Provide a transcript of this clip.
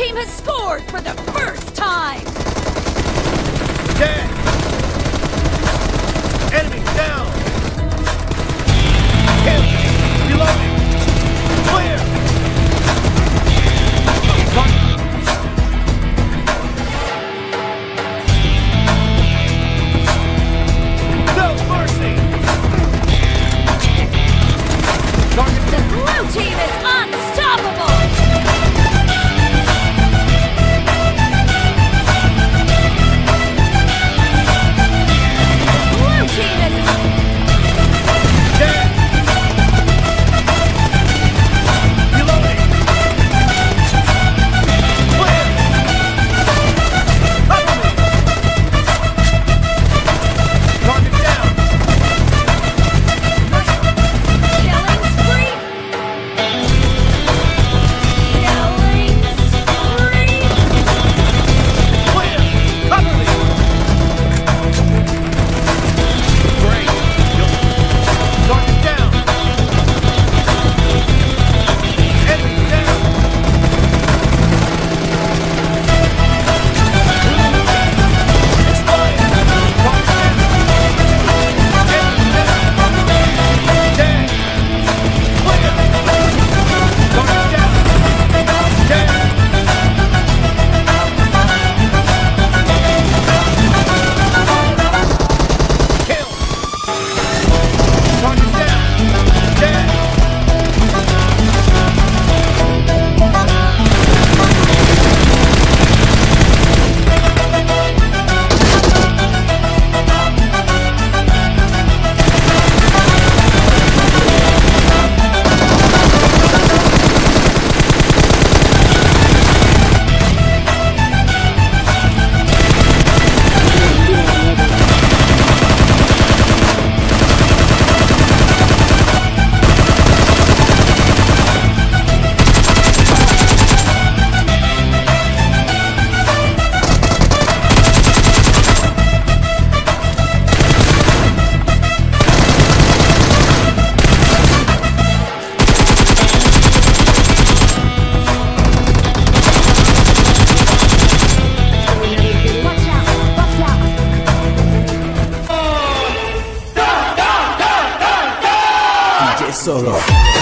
Team has scored for the first time! Dead! Enemy down! Kill! Reloading! Clear! No mercy! Target The blue team is unstoppable! Solo.